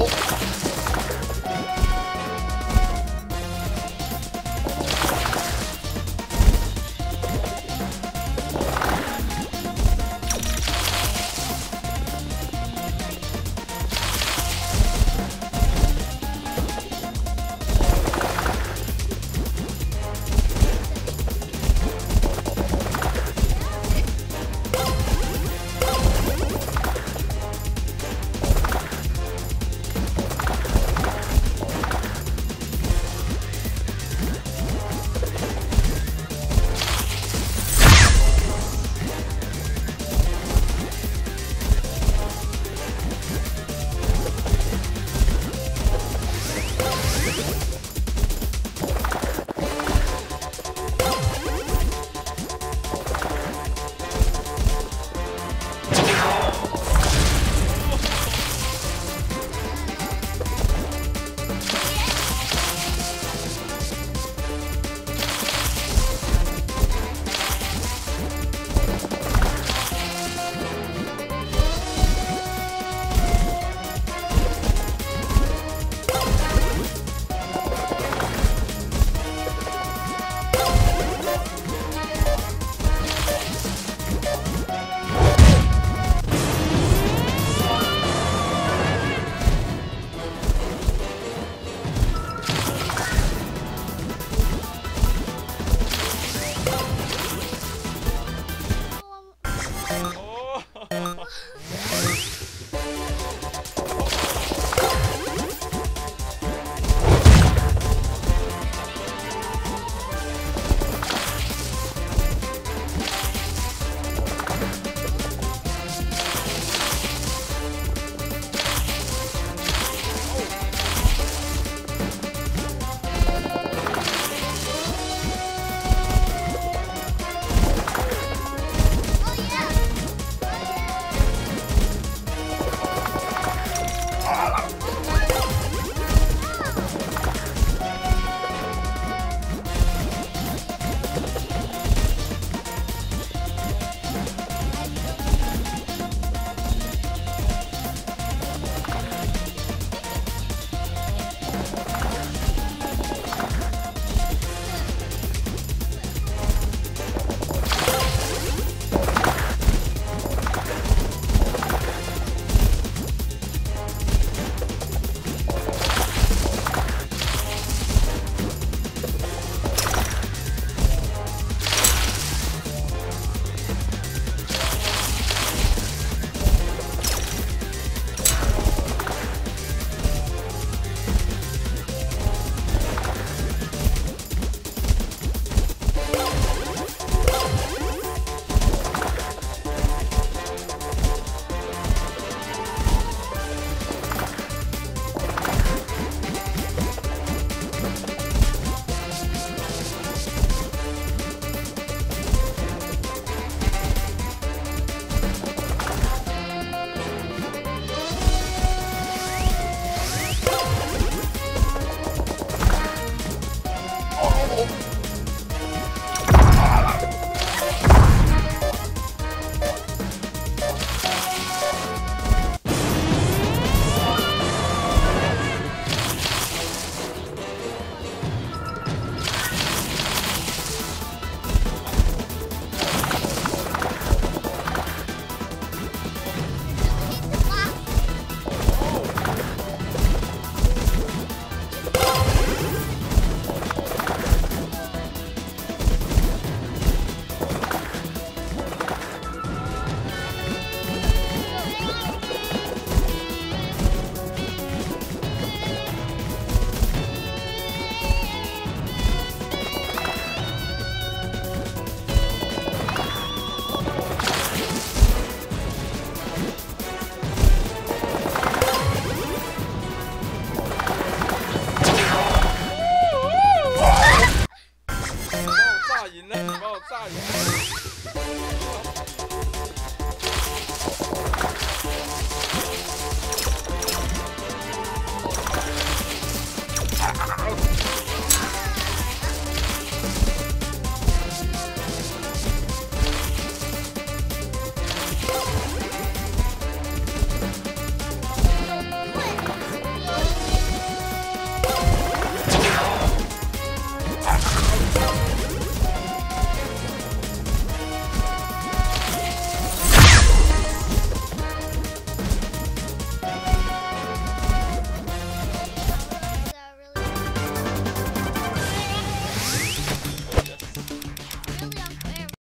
Oh.